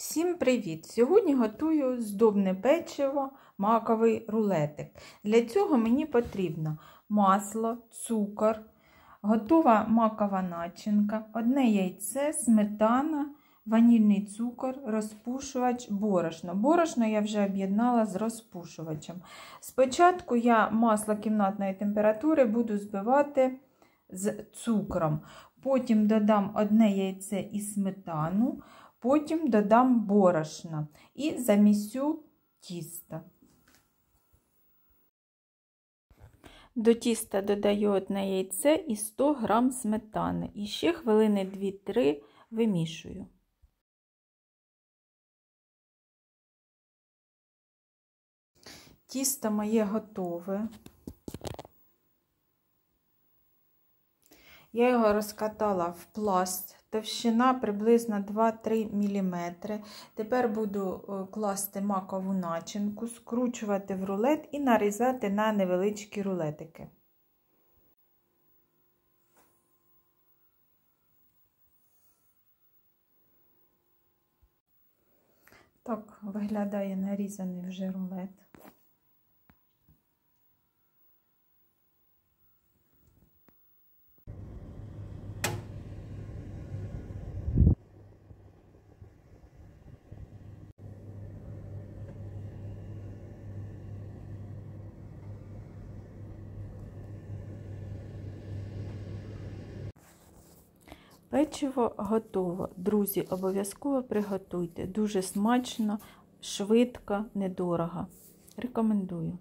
Всім привіт! Сьогодні готую здобне печиво, маковий рулетик. Для цього мені потрібно масло, цукор, готова макова начинка, одне яйце, сметана, ванільний цукор, розпушувач, борошно. Борошно я вже об'єднала з розпушувачем. Спочатку я масло кімнатної температури буду збивати з цукром. Потім додам одне яйце і сметану. Потім додам борошна і замісю тісто. До тіста додаю одне яйце і 100 г сметани. І ще хвилини 2-3 вимішую. Тісто моє готове. Я його розкатала в пласт, товщина приблизно 2-3 мм. Тепер буду класти макову начинку, скручувати в рулет і нарізати на невеличкі рулетики. Так, виглядає нарізаний вже рулет. Печиво готово. Друзі, обов'язково приготуйте. Дуже смачно, швидко, недорого. Рекомендую.